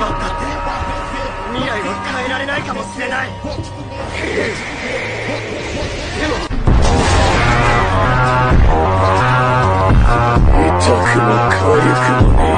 張ったって。未来は変えられないかもしれない。でも。痛くも痒くもね